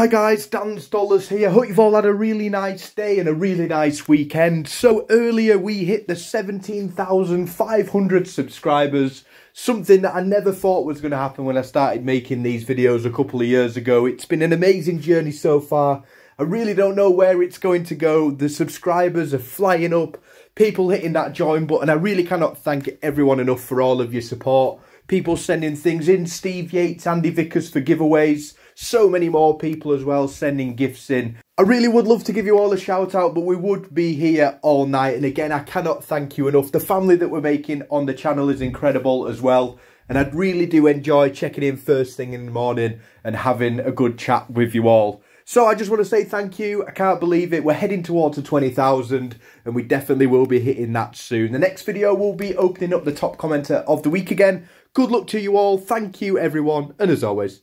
Hi guys, Dan Dollars here. Hope you've all had a really nice day and a really nice weekend. So earlier we hit the 17,500 subscribers, something that I never thought was going to happen when I started making these videos a couple of years ago. It's been an amazing journey so far. I really don't know where it's going to go. The subscribers are flying up, people hitting that join button. I really cannot thank everyone enough for all of your support. People sending things in, Steve Yates, Andy Vickers for giveaways, so many more people as well sending gifts in. I really would love to give you all a shout out, but we would be here all night. And again, I cannot thank you enough. The family that we're making on the channel is incredible as well. And I really do enjoy checking in first thing in the morning and having a good chat with you all. So I just want to say thank you. I can't believe it. We're heading towards the 20,000 and we definitely will be hitting that soon. The next video will be opening up the top commenter of the week again. Good luck to you all. Thank you, everyone. And as always,